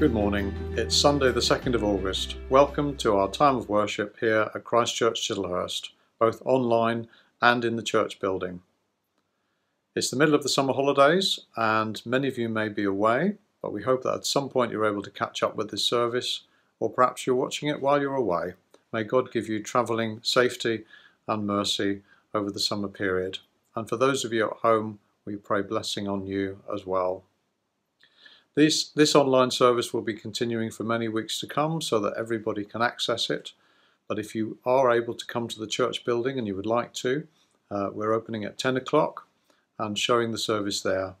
Good morning. It's Sunday, the 2nd of August. Welcome to our time of worship here at Christchurch Chislehurst, both online and in the church building. It's the middle of the summer holidays, and many of you may be away, but we hope that at some point you're able to catch up with this service, or perhaps you're watching it while you're away. May God give you travelling safety and mercy over the summer period. And for those of you at home, we pray blessing on you as well. This, this online service will be continuing for many weeks to come so that everybody can access it. But if you are able to come to the church building and you would like to, uh, we're opening at 10 o'clock and showing the service there.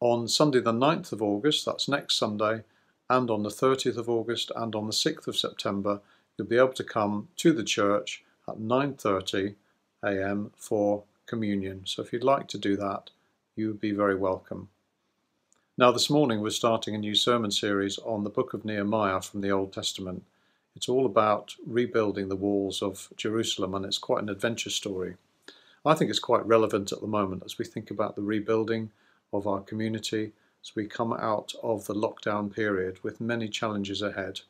On Sunday the 9th of August, that's next Sunday, and on the 30th of August and on the 6th of September, you'll be able to come to the church at 9.30 a.m. for communion. So if you'd like to do that, you would be very welcome. Now, this morning we're starting a new sermon series on the book of Nehemiah from the Old Testament. It's all about rebuilding the walls of Jerusalem, and it's quite an adventure story. I think it's quite relevant at the moment as we think about the rebuilding of our community as we come out of the lockdown period with many challenges ahead.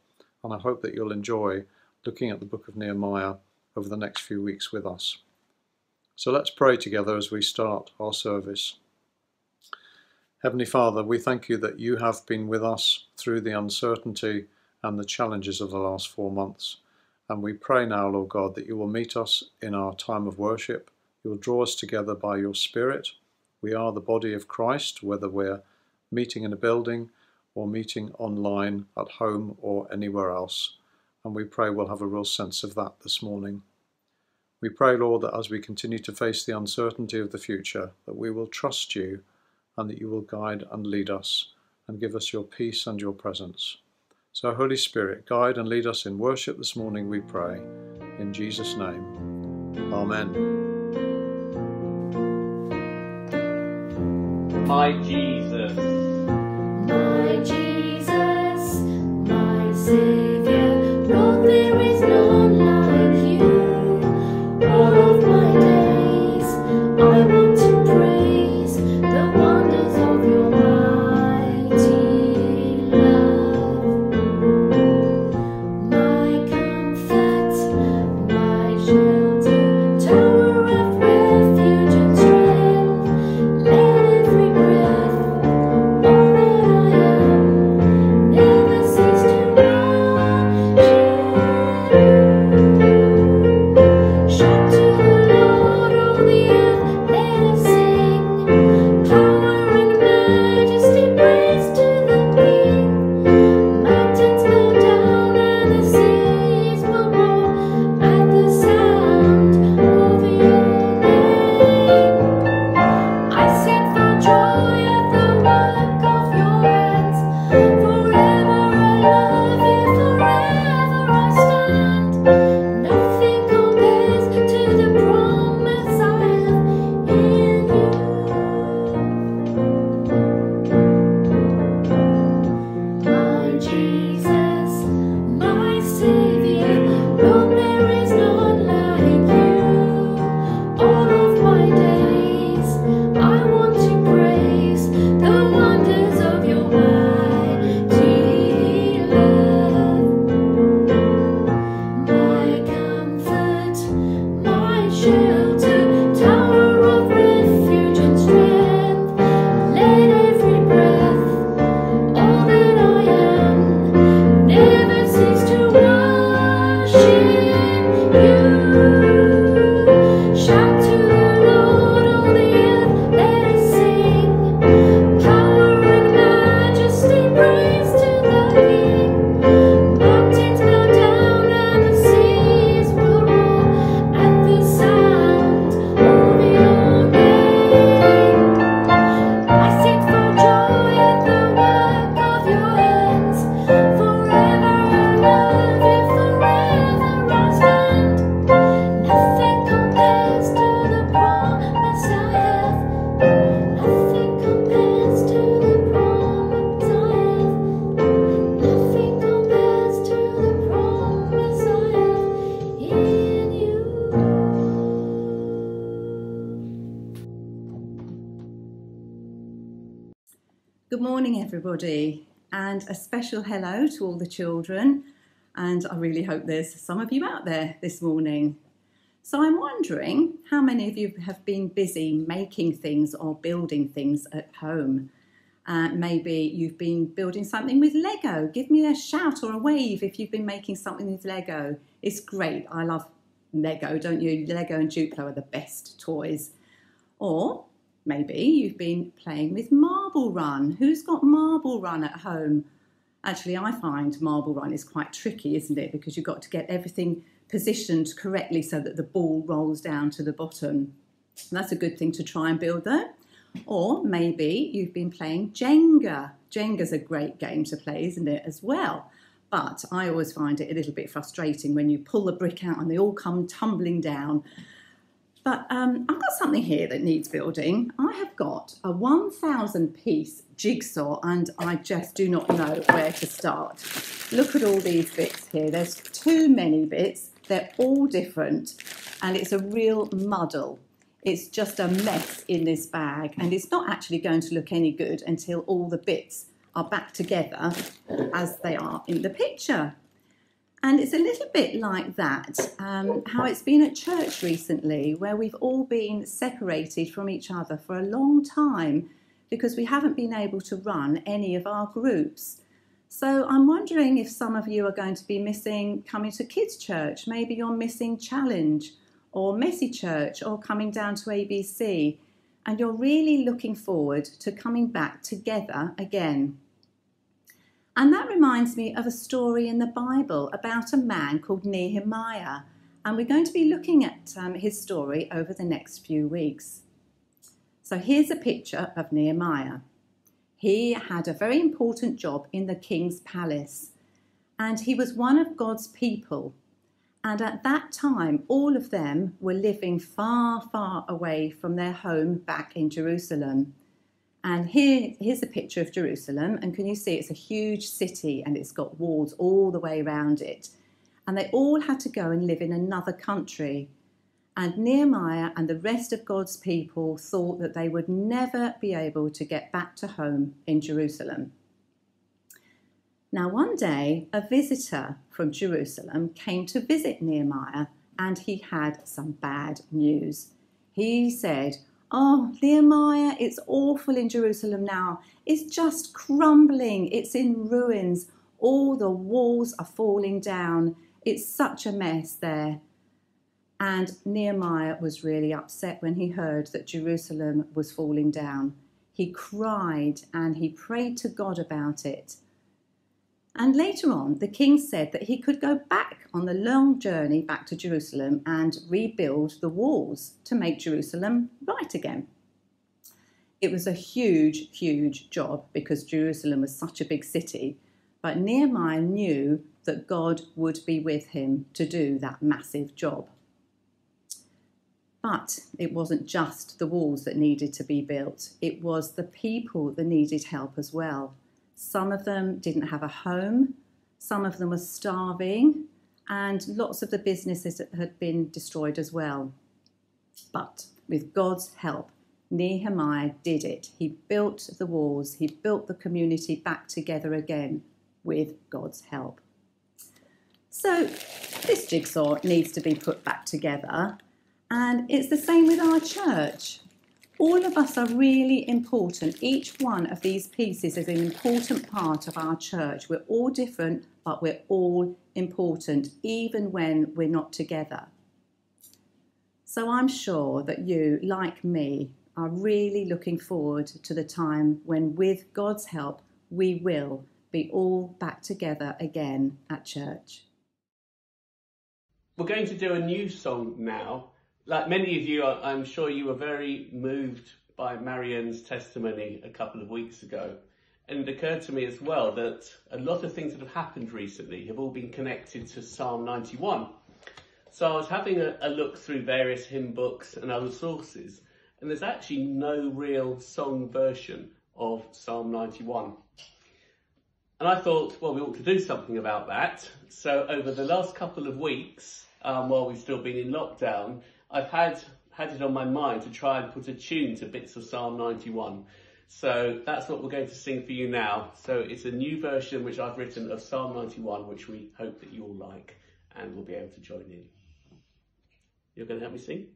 And I hope that you'll enjoy looking at the book of Nehemiah over the next few weeks with us. So let's pray together as we start our service. Heavenly Father, we thank you that you have been with us through the uncertainty and the challenges of the last four months. And we pray now, Lord God, that you will meet us in our time of worship. You will draw us together by your Spirit. We are the body of Christ, whether we're meeting in a building or meeting online at home or anywhere else. And we pray we'll have a real sense of that this morning. We pray, Lord, that as we continue to face the uncertainty of the future, that we will trust you and that you will guide and lead us and give us your peace and your presence. So, Holy Spirit, guide and lead us in worship this morning, we pray. In Jesus' name. Amen. My Jesus. Everybody. and a special hello to all the children. And I really hope there's some of you out there this morning. So I'm wondering how many of you have been busy making things or building things at home. Uh, maybe you've been building something with Lego. Give me a shout or a wave if you've been making something with Lego. It's great. I love Lego, don't you? Lego and Duplo are the best toys. Or maybe you've been playing with Marble Run. Who's got Marble Run at home? Actually, I find Marble Run is quite tricky, isn't it? Because you've got to get everything positioned correctly so that the ball rolls down to the bottom. That's a good thing to try and build though. Or maybe you've been playing Jenga. Jenga's a great game to play, isn't it, as well? But I always find it a little bit frustrating when you pull the brick out and they all come tumbling down. But um, I've got something here that needs building. I have got a 1,000 piece jigsaw and I just do not know where to start. Look at all these bits here. There's too many bits. They're all different and it's a real muddle. It's just a mess in this bag and it's not actually going to look any good until all the bits are back together as they are in the picture. And it's a little bit like that, um, how it's been at church recently, where we've all been separated from each other for a long time because we haven't been able to run any of our groups. So I'm wondering if some of you are going to be missing coming to kids' church. Maybe you're missing challenge or messy church or coming down to ABC. And you're really looking forward to coming back together again. And that reminds me of a story in the Bible about a man called Nehemiah. And we're going to be looking at um, his story over the next few weeks. So here's a picture of Nehemiah. He had a very important job in the king's palace, and he was one of God's people. And at that time, all of them were living far, far away from their home back in Jerusalem. And here, here's a picture of Jerusalem. And can you see it's a huge city and it's got walls all the way around it. And they all had to go and live in another country. And Nehemiah and the rest of God's people thought that they would never be able to get back to home in Jerusalem. Now, one day, a visitor from Jerusalem came to visit Nehemiah and he had some bad news. He said, Oh, Nehemiah, it's awful in Jerusalem now. It's just crumbling, it's in ruins. All the walls are falling down. It's such a mess there. And Nehemiah was really upset when he heard that Jerusalem was falling down. He cried and he prayed to God about it. And later on, the king said that he could go back on the long journey back to Jerusalem and rebuild the walls to make Jerusalem right again. It was a huge, huge job because Jerusalem was such a big city, but Nehemiah knew that God would be with him to do that massive job. But it wasn't just the walls that needed to be built, it was the people that needed help as well. Some of them didn't have a home, some of them were starving, and lots of the businesses had been destroyed as well. But with God's help, Nehemiah did it. He built the walls, he built the community back together again with God's help. So, this jigsaw needs to be put back together, and it's the same with our church. All of us are really important. Each one of these pieces is an important part of our church. We're all different, but we're all important, even when we're not together. So I'm sure that you, like me, are really looking forward to the time when, with God's help, we will be all back together again at church. We're going to do a new song now. Like many of you, I'm sure you were very moved by Marianne's testimony a couple of weeks ago. And it occurred to me as well that a lot of things that have happened recently have all been connected to Psalm 91. So I was having a, a look through various hymn books and other sources, and there's actually no real song version of Psalm 91. And I thought, well, we ought to do something about that. So over the last couple of weeks, um, while we've still been in lockdown, I've had had it on my mind to try and put a tune to bits of Psalm 91. So that's what we're going to sing for you now. So it's a new version which I've written of Psalm 91, which we hope that you'll like and will be able to join in. You're going to help me sing?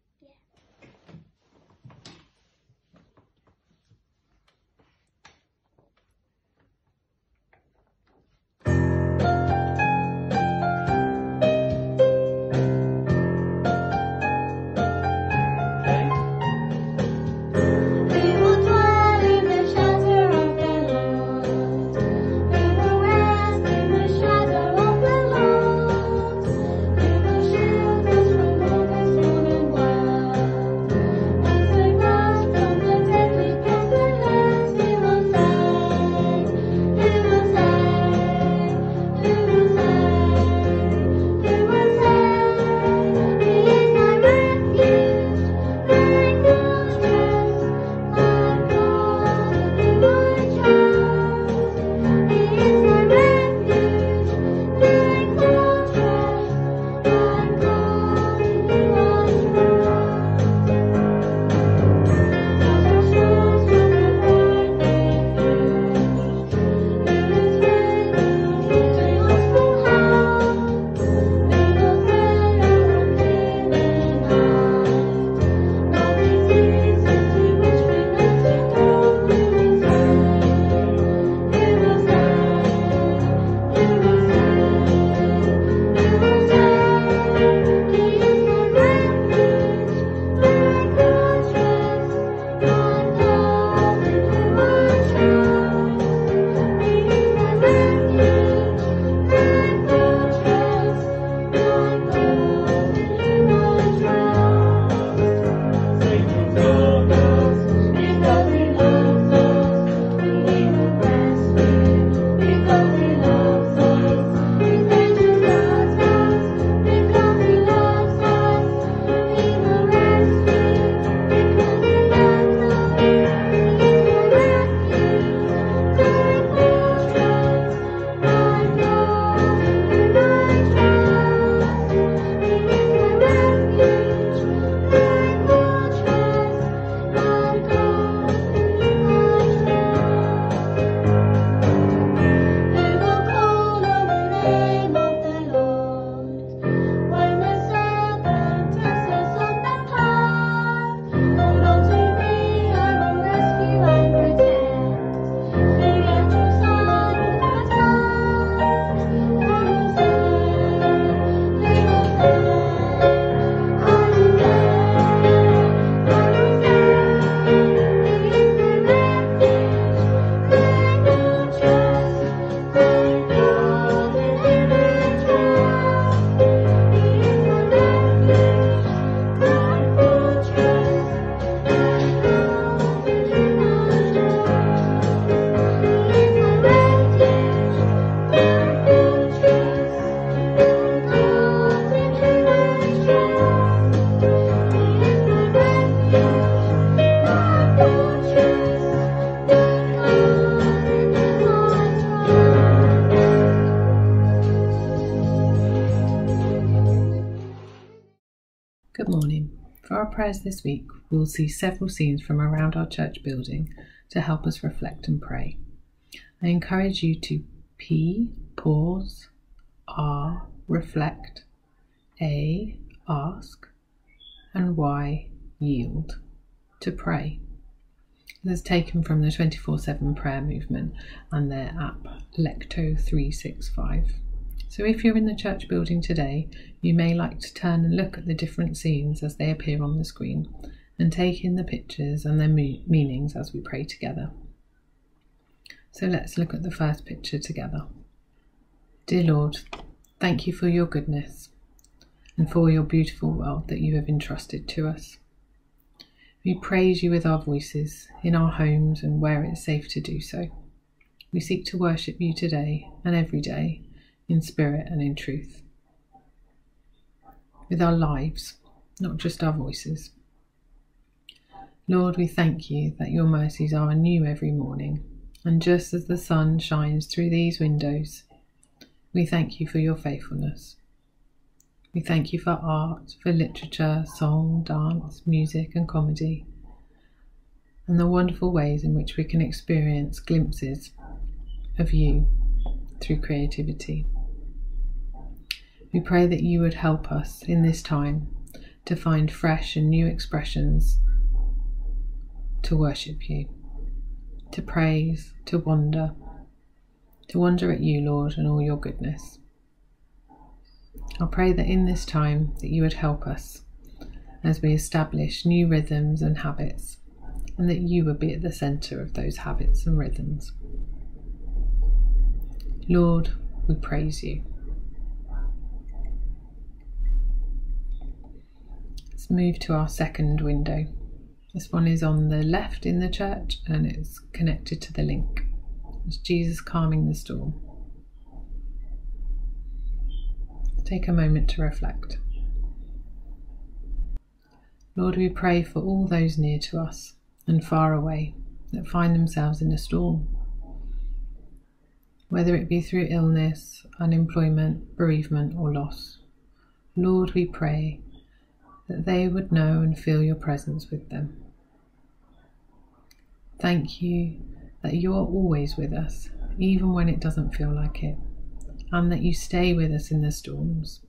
For our prayers this week, we'll see several scenes from around our church building to help us reflect and pray. I encourage you to P, pause, R, reflect, A, ask, and Y, yield, to pray. This is taken from the 24 7 prayer movement and their app Lectio 365. So if you're in the church building today, you may like to turn and look at the different scenes as they appear on the screen and take in the pictures and their me- meanings as we pray together. So let's look at the first picture together. Dear Lord, thank you for your goodness and for your beautiful world that you have entrusted to us. We praise you with our voices in our homes and where it's safe to do so. We seek to worship you today and every day in spirit and in truth. With our lives, not just our voices. Lord, we thank you that your mercies are new every morning, and just as the sun shines through these windows, we thank you for your faithfulness. We thank you for art, for literature, song, dance, music, and comedy. and the wonderful ways in which we can experience glimpses of you through creativity. We pray that you would help us in this time to find fresh and new expressions to worship you, to praise, to wonder, to wonder at you, Lord, and all your goodness. I pray that in this time that you would help us as we establish new rhythms and habits, and that you would be at the centre of those habits and rhythms. Lord, we praise you. Move to our second window. This one is on the left in the church and it's connected to the link. It's Jesus calming the storm. Take a moment to reflect. Lord, we pray for all those near to us and far away that find themselves in a storm. Whether it be through illness, unemployment, bereavement, or loss. Lord, we pray that they would know and feel your presence with them. Thank you that you are always with us, even when it doesn't feel like it, and that you stay with us in the storms,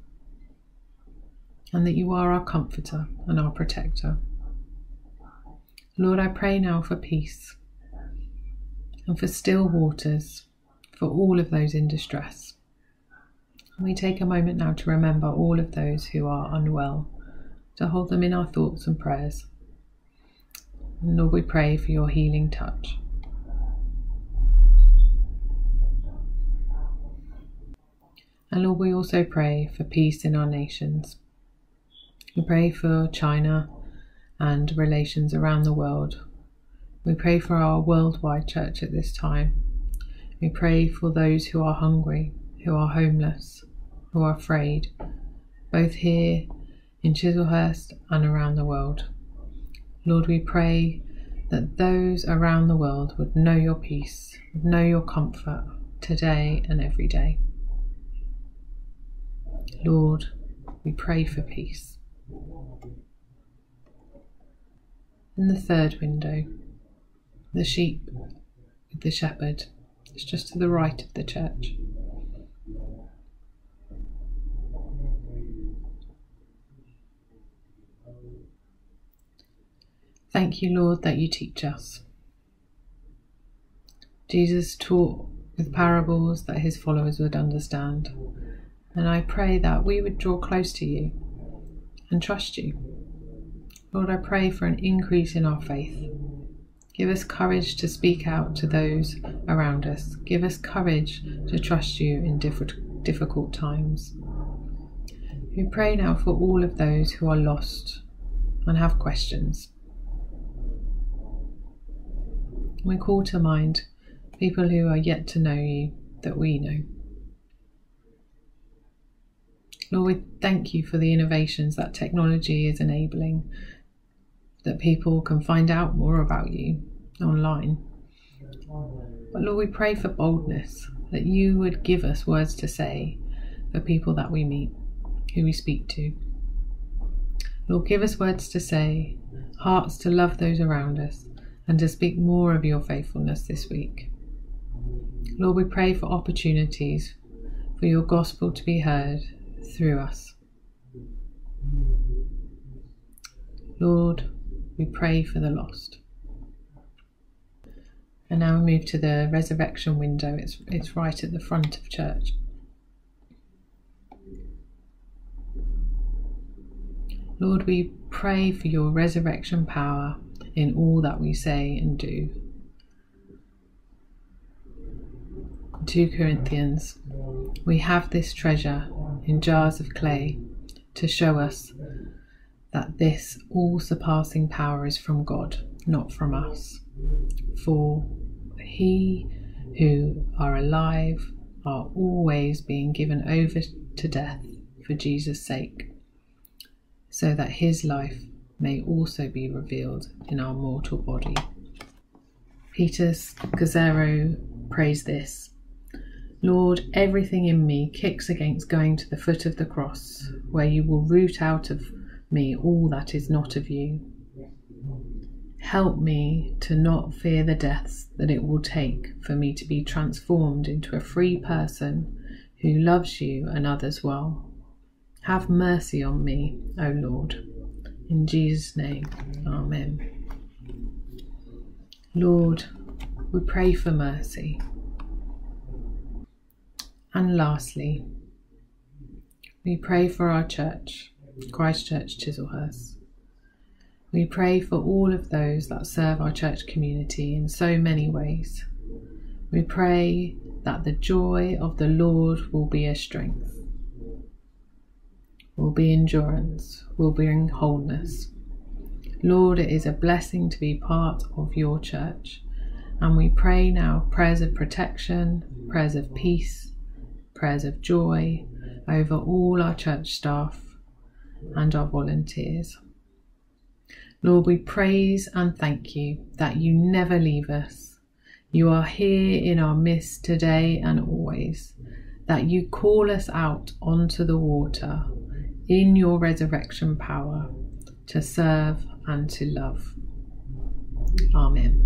and that you are our comforter and our protector. Lord, I pray now for peace and for still waters for all of those in distress. We take a moment now to remember all of those who are unwell, to hold them in our thoughts and prayers. Lord, we pray for your healing touch. And Lord, we also pray for peace in our nations. We pray for China and relations around the world. We pray for our worldwide church at this time. We pray for those who are hungry, who are homeless, who are afraid, both here in Chislehurst and around the world. Lord, we pray that those around the world would know your peace, would know your comfort today and every day. Lord, we pray for peace. In the third window, the sheep with the shepherd is just to the right of the church. Thank you, Lord, that you teach us. Jesus taught with parables that his followers would understand. And I pray that we would draw close to you and trust you. Lord, I pray for an increase in our faith. Give us courage to speak out to those around us. Give us courage to trust you in difficult times. We pray now for all of those who are lost and have questions. We call to mind people who are yet to know you that we know. Lord, we thank you for the innovations that technology is enabling, that people can find out more about you online. But Lord, we pray for boldness, that you would give us words to say for people that we meet, who we speak to. Lord, give us words to say, hearts to love those around us, and to speak more of your faithfulness this week. Lord, we pray for opportunities for your gospel to be heard through us. Lord, we pray for the lost. And now we move to the resurrection window. It's, it's right at the front of church. Lord, we pray for your resurrection power in all that we say and do. 2 Corinthians, we have this treasure in jars of clay to show us that this all surpassing power is from God, not from us. For he who are alive are always being given over to death for Jesus' sake, so that his life may also be revealed in our mortal body. Peter Scazzero prays this Lord, everything in me kicks against going to the foot of the cross, where you will root out of me all that is not of you. Help me to not fear the deaths that it will take for me to be transformed into a free person who loves you and others well. Have mercy on me, O Lord. In Jesus' name, Amen. Lord, we pray for mercy. And lastly, we pray for our church, Christchurch Chislehurst. We pray for all of those that serve our church community in so many ways. We pray that the joy of the Lord will be a strength, will be endurance, will bring wholeness. Lord, it is a blessing to be part of your church. And we pray now prayers of protection, prayers of peace, prayers of joy over all our church staff and our volunteers. Lord, we praise and thank you that you never leave us. You are here in our midst today and always, that you call us out onto the water in your resurrection power to serve and to love. Amen.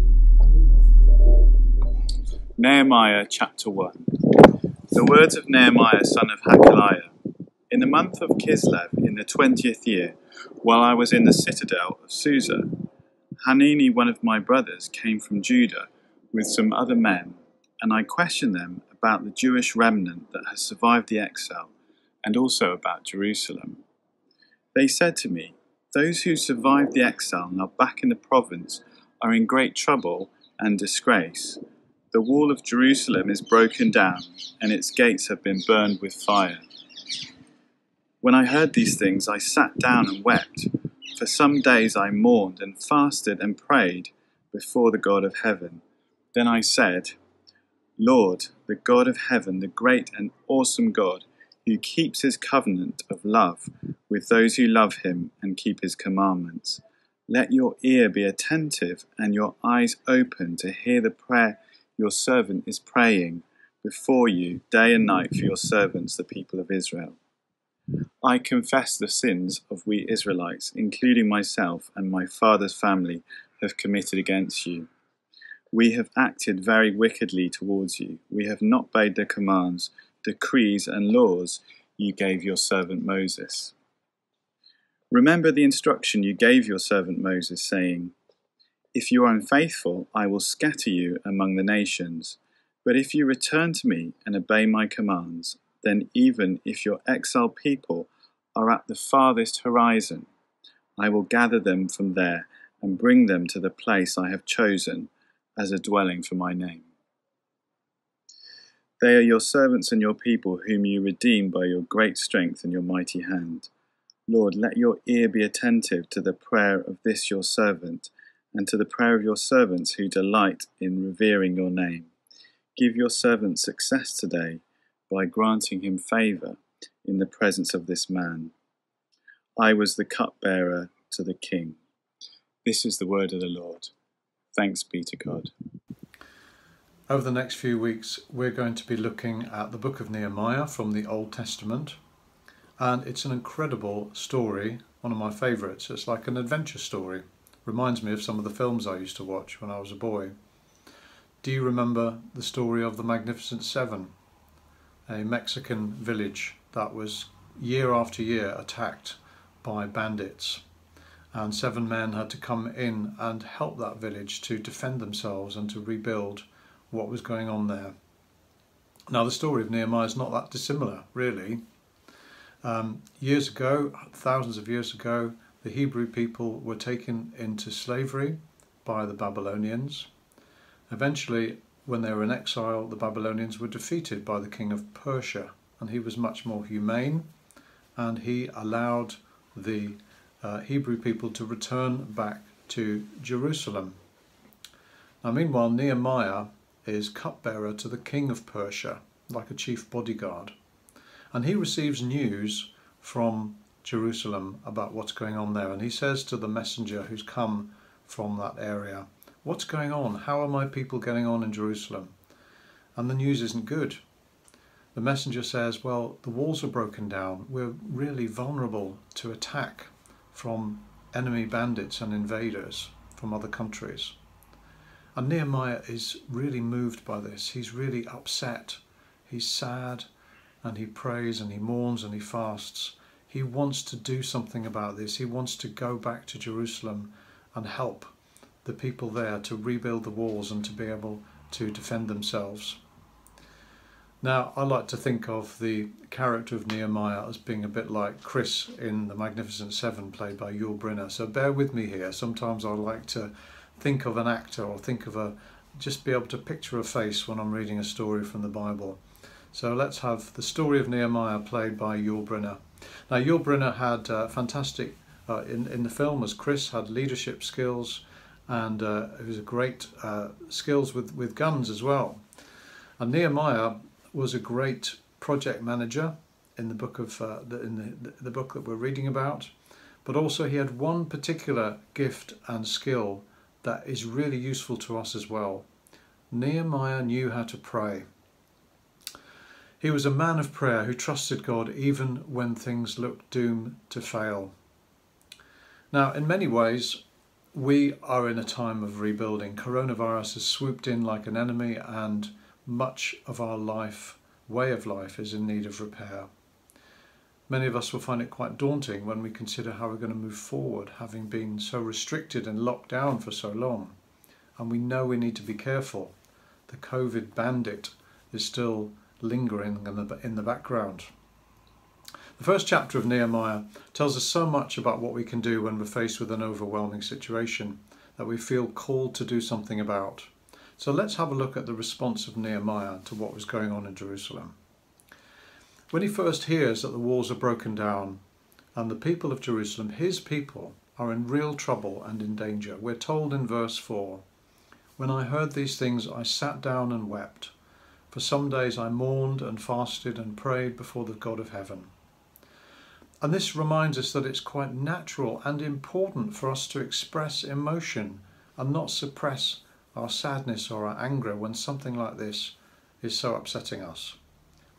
Nehemiah chapter 1 The words of Nehemiah son of Hacaliah. In the month of Kislev, in the twentieth year, while I was in the citadel of Susa, Hanani, one of my brothers, came from Judah with some other men, and I questioned them about the Jewish remnant that has survived the exile, and also about Jerusalem. They said to me, Those who survived the exile and are back in the province are in great trouble and disgrace. The wall of Jerusalem is broken down, and its gates have been burned with fire. When I heard these things, I sat down and wept. For some days I mourned and fasted and prayed before the God of heaven. Then I said, Lord, the God of heaven, the great and awesome God, who keeps his covenant of love with those who love him and keep his commandments. Let your ear be attentive and your eyes open to hear the prayer your servant is praying before you day and night for your servants, the people of Israel. I confess the sins of we Israelites, including myself and my father's family, have committed against you. We have acted very wickedly towards you. We have not obeyed the commands, decrees, and laws you gave your servant Moses. Remember the instruction you gave your servant Moses, saying, If you are unfaithful, I will scatter you among the nations. But if you return to me and obey my commands, then even if your exiled people are at the farthest horizon, I will gather them from there and bring them to the place I have chosen as a dwelling for my name. They are your servants and your people, whom you redeem by your great strength and your mighty hand. Lord, let your ear be attentive to the prayer of this your servant, and to the prayer of your servants who delight in revering your name. Give your servant success today by granting him favour in the presence of this man. I was the cupbearer to the king. This is the word of the Lord. Thanks be to God. Over the next few weeks, we're going to be looking at the book of Nehemiah from the Old Testament. And it's an incredible story, one of my favourites. It's like an adventure story. Reminds me of some of the films I used to watch when I was a boy. Do you remember the story of the Magnificent Seven? A Mexican village that was year after year attacked by bandits. And seven men had to come in and help that village to defend themselves and to rebuild what was going on there. Now, the story of Nehemiah is not that dissimilar, really. Um, years ago, thousands of years ago, the Hebrew people were taken into slavery by the Babylonians. Eventually, when they were in exile, the Babylonians were defeated by the king of Persia, and he was much more humane, and he allowed the uh, Hebrew people to return back to Jerusalem. Now, meanwhile, Nehemiah is cupbearer to the king of Persia, like a chief bodyguard, and he receives news from Jerusalem about what's going on there, and he says to the messenger who's come from that area, What's going on? How are my people getting on in Jerusalem? And the news isn't good. The messenger says, Well, the walls are broken down. We're really vulnerable to attack from enemy bandits and invaders from other countries. And Nehemiah is really moved by this. He's really upset. He's sad and he prays and he mourns and he fasts. He wants to do something about this. He wants to go back to Jerusalem and help the people there to rebuild the walls and to be able to defend themselves. Now, I like to think of the character of Nehemiah as being a bit like Chris in The Magnificent Seven, played by Yul Brynner. So bear with me here. Sometimes I like to think of an actor or think of a just be able to picture a face when I'm reading a story from the Bible. So let's have the story of Nehemiah played by Yul Brynner. Now, Yul Brynner had uh, fantastic uh, in in the film as Chris had leadership skills, and uh, it was a great uh, skills with with guns as well. And Nehemiah was a great project manager in the book of uh, the, in the, the book that we're reading about, but also he had one particular gift and skill that is really useful to us as well. Nehemiah knew how to pray. He was a man of prayer who trusted God even when things looked doomed to fail. Now, in many ways, we are in a time of rebuilding. Coronavirus has swooped in like an enemy, and much of our life, way of life, is in need of repair. Many of us will find it quite daunting when we consider how we're going to move forward, having been so restricted and locked down for so long. And we know we need to be careful. The COVID bandit is still lingering in the, in the background. The first chapter of Nehemiah tells us so much about what we can do when we're faced with an overwhelming situation that we feel called to do something about. So let's have a look at the response of Nehemiah to what was going on in Jerusalem. When he first hears that the walls are broken down and the people of Jerusalem, his people, are in real trouble and in danger, we're told in verse 4 When I heard these things, I sat down and wept. For some days I mourned and fasted and prayed before the God of heaven. And this reminds us that it's quite natural and important for us to express emotion and not suppress our sadness or our anger when something like this is so upsetting us.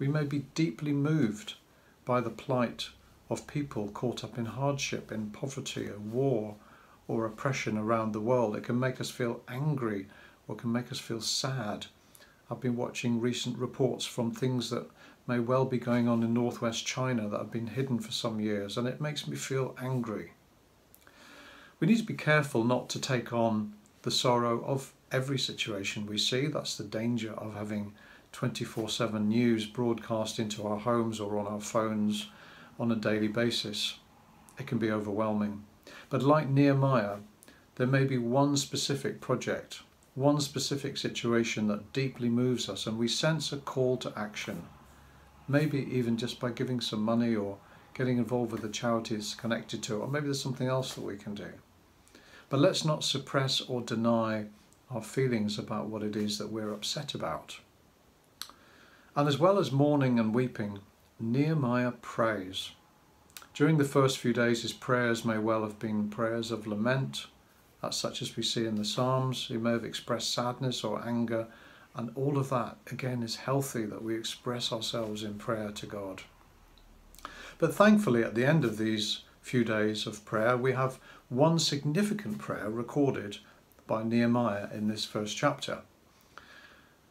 We may be deeply moved by the plight of people caught up in hardship, in poverty, or war, or oppression around the world. It can make us feel angry or can make us feel sad. I've been watching recent reports from things that may well be going on in northwest China that have been hidden for some years, and it makes me feel angry. We need to be careful not to take on the sorrow of every situation we see. That's the danger of having 24 7 news broadcast into our homes or on our phones on a daily basis. It can be overwhelming. But like Nehemiah, there may be one specific project, one specific situation that deeply moves us, and we sense a call to action. Maybe even just by giving some money or getting involved with the charities connected to it, or maybe there's something else that we can do. But let's not suppress or deny our feelings about what it is that we're upset about. And as well as mourning and weeping, Nehemiah prays. During the first few days, his prayers may well have been prayers of lament, that's such as we see in the Psalms. He may have expressed sadness or anger, and all of that, again, is healthy that we express ourselves in prayer to God. But thankfully, at the end of these few days of prayer, we have one significant prayer recorded by Nehemiah in this first chapter.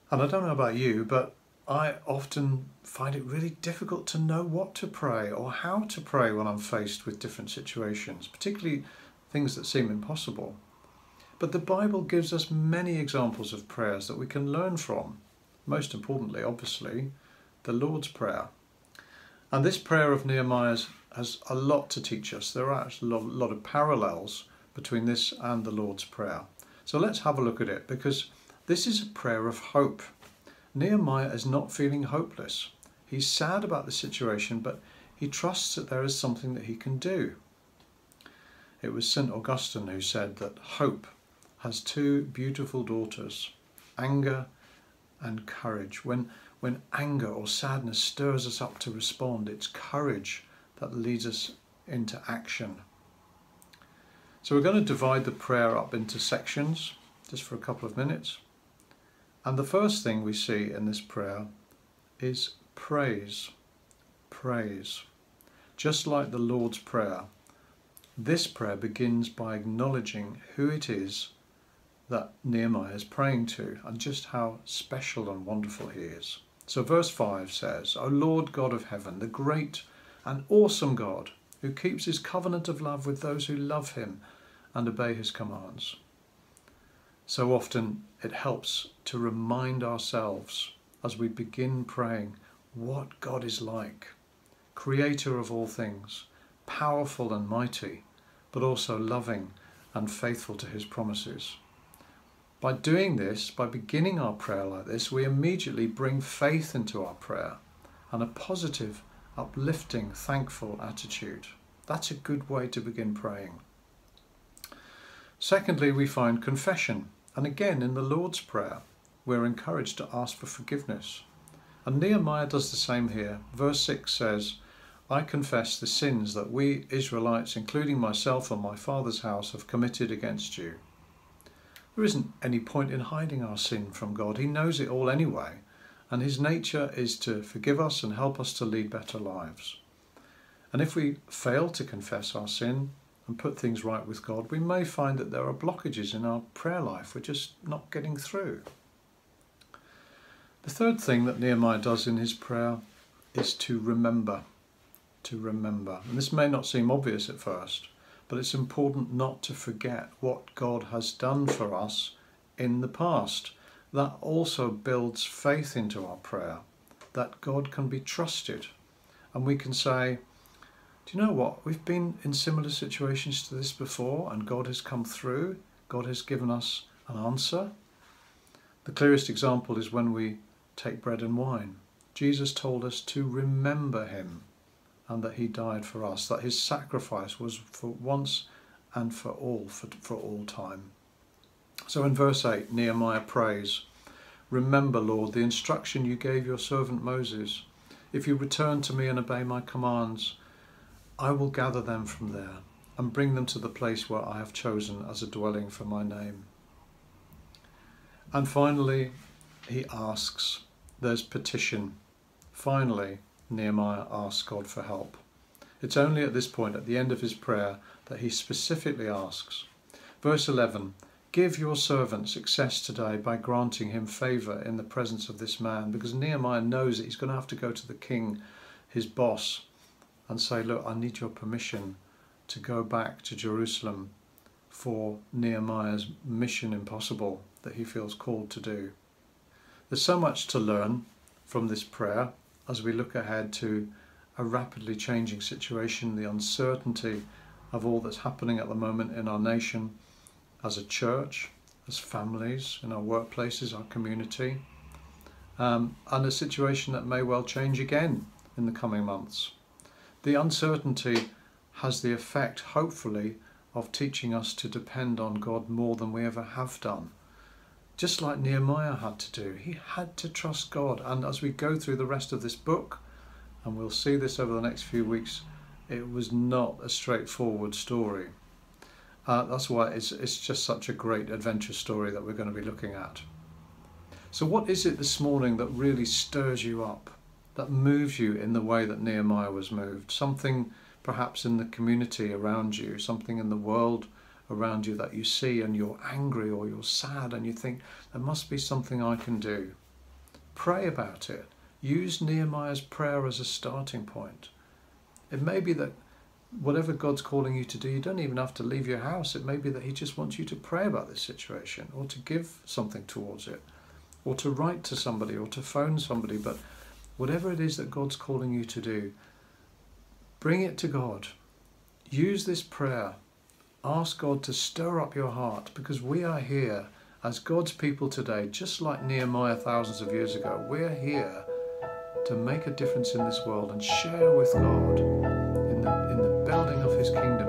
And I don't know about you, but I often find it really difficult to know what to pray or how to pray when I'm faced with different situations, particularly things that seem impossible. But the Bible gives us many examples of prayers that we can learn from. Most importantly, obviously, the Lord's Prayer. And this prayer of Nehemiah's has a lot to teach us. There are actually a lot of parallels between this and the Lord's Prayer. So let's have a look at it because this is a prayer of hope. Nehemiah is not feeling hopeless. He's sad about the situation, but he trusts that there is something that he can do. It was St. Augustine who said that hope has two beautiful daughters anger and courage. When, when anger or sadness stirs us up to respond, it's courage that leads us into action. So we're going to divide the prayer up into sections just for a couple of minutes. And the first thing we see in this prayer is praise. Praise. Just like the Lord's Prayer, this prayer begins by acknowledging who it is that Nehemiah is praying to and just how special and wonderful he is. So, verse 5 says, O Lord God of heaven, the great and awesome God, who keeps his covenant of love with those who love him and obey his commands. So often it helps to remind ourselves as we begin praying what God is like, creator of all things, powerful and mighty, but also loving and faithful to his promises. By doing this, by beginning our prayer like this, we immediately bring faith into our prayer and a positive, uplifting, thankful attitude. That's a good way to begin praying. Secondly, we find confession. And again, in the Lord's Prayer, we're encouraged to ask for forgiveness. And Nehemiah does the same here. Verse 6 says, I confess the sins that we Israelites, including myself and my father's house, have committed against you. There isn't any point in hiding our sin from God. He knows it all anyway, and His nature is to forgive us and help us to lead better lives. And if we fail to confess our sin and put things right with God, we may find that there are blockages in our prayer life. We're just not getting through. The third thing that Nehemiah does in his prayer is to remember. To remember. And this may not seem obvious at first, but it's important not to forget what God has done for us in the past. That also builds faith into our prayer, that God can be trusted. And we can say, Do you know what? We've been in similar situations to this before, and God has come through. God has given us an answer. The clearest example is when we take bread and wine. Jesus told us to remember him and that he died for us, that his sacrifice was for once and for all, for, for all time. So in verse 8, Nehemiah prays, Remember, Lord, the instruction you gave your servant Moses. If you return to me and obey my commands, I will gather them from there and bring them to the place where I have chosen as a dwelling for my name. And finally, he asks, there's petition. Finally, Nehemiah asks God for help. It's only at this point, at the end of his prayer, that he specifically asks. Verse 11 Give your servant success today by granting him favour in the presence of this man, because Nehemiah knows that he's going to have to go to the king, his boss, and say, Look, I need your permission to go back to Jerusalem for Nehemiah's mission impossible that he feels called to do. There's so much to learn from this prayer as we look ahead to a rapidly changing situation, the uncertainty of all that's happening at the moment in our nation, as a church, as families, in our workplaces, our community, um, and a situation that may well change again in the coming months. The uncertainty has the effect, hopefully, of teaching us to depend on God more than we ever have done. Just like Nehemiah had to do, he had to trust God. And as we go through the rest of this book, and we'll see this over the next few weeks, it was not a straightforward story. Uh, that's why it's, it's just such a great adventure story that we're going to be looking at. So, what is it this morning that really stirs you up, that moves you in the way that Nehemiah was moved? Something perhaps in the community around you, something in the world around you that you see and you're angry or you're sad and you think, there must be something I can do. Pray about it. Use Nehemiah's prayer as a starting point. It may be that whatever God's calling you to do, you don't even have to leave your house. It may be that He just wants you to pray about this situation or to give something towards it or to write to somebody or to phone somebody. But whatever it is that God's calling you to do, bring it to God. Use this prayer. Ask God to stir up your heart because we are here as God's people today, just like Nehemiah thousands of years ago. We're here to make a difference in this world and share with God in the, in the building of His kingdom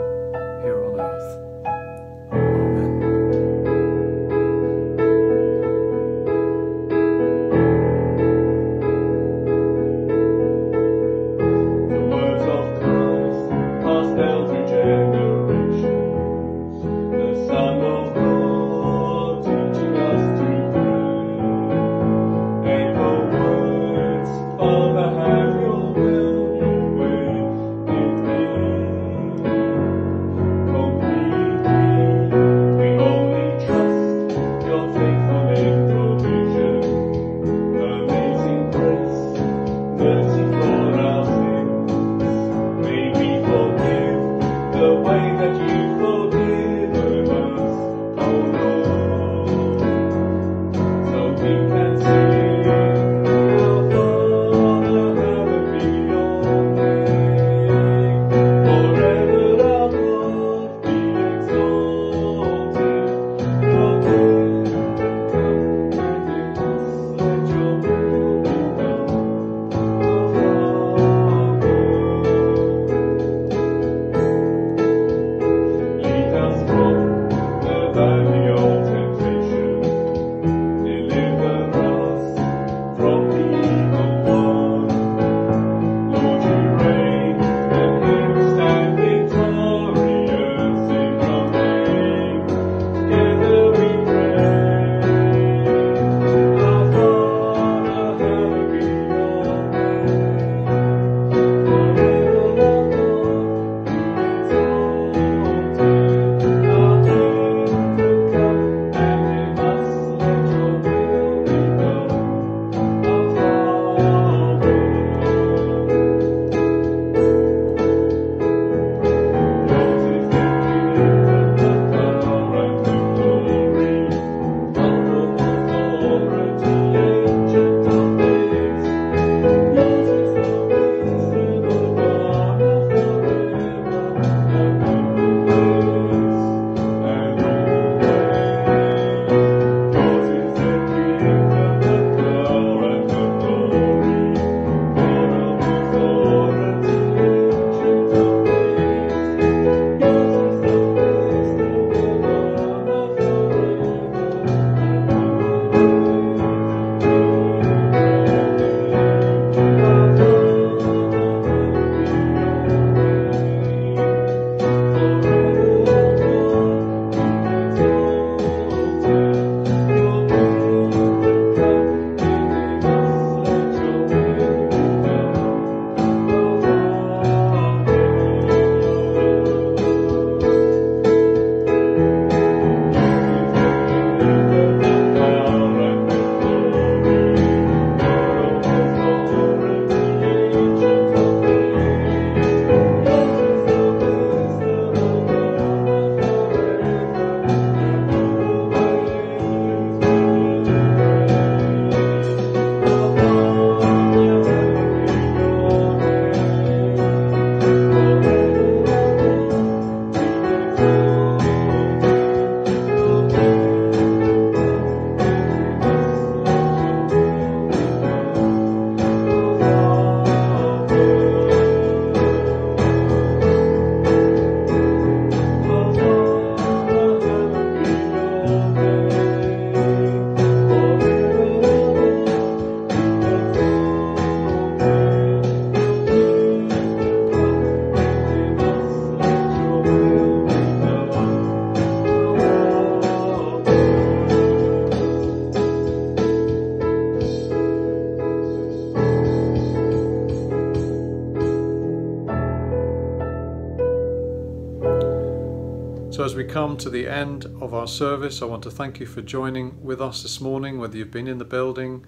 we come to the end of our service, I want to thank you for joining with us this morning, whether you've been in the building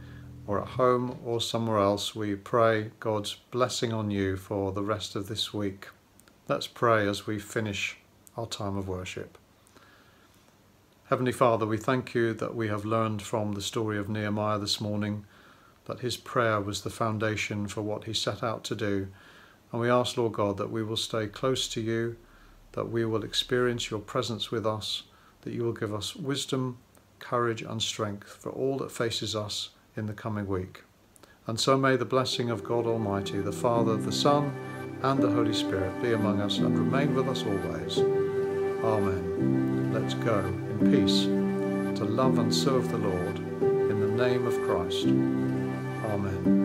or at home or somewhere else. We pray God's blessing on you for the rest of this week. Let's pray as we finish our time of worship. Heavenly Father, we thank you that we have learned from the story of Nehemiah this morning that his prayer was the foundation for what he set out to do. And we ask, Lord God, that we will stay close to you that we will experience your presence with us, that you will give us wisdom, courage, and strength for all that faces us in the coming week. And so may the blessing of God Almighty, the Father, the Son, and the Holy Spirit be among us and remain with us always. Amen. Let's go in peace to love and serve the Lord in the name of Christ. Amen.